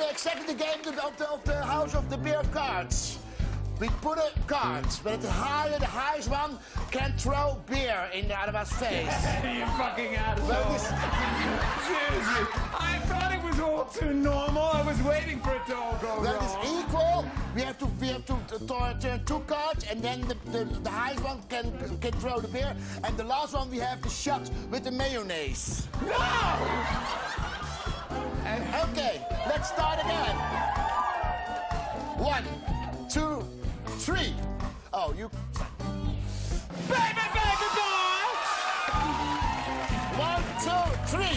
we exactly the game of the, of the House of the Beer Cards. We put a cards, but the higher, the highest one can throw beer in the other one's face. you fucking asshole. This- Seriously, I thought it was all too normal. I was waiting for it to all go When wrong. is equal, we have to we have to t- turn two cards, and then the, the, the highest one can can throw the beer, and the last one we have the shot with the mayonnaise. No! One, two, three. Oh, you. Baby, baby boy! One, two, three.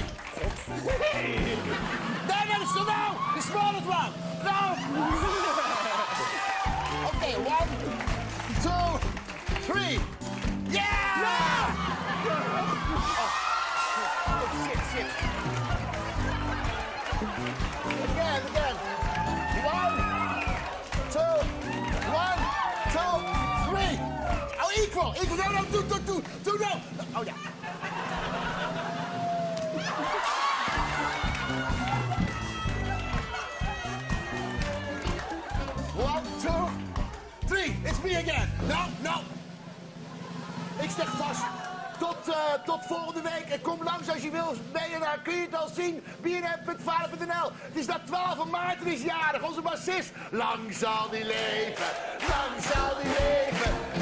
no, no, no, no, the smallest one. No. okay, one, two, three. Yeah! Oh, shit, shit. Again, Oh, equal, equal. No, no, two, two, two, two, no. Oh, yeah. One, two, three. It's me again. No, no. Ik zeg vast. Tot, eh, tot volgende week. En kom langs als je wil. Ben je daar, kun je het al zien. bnf.vader.nl. Het is dat 12 maart, is jarig. Onze bassist. Lang zal die leven. Lang zal die leven.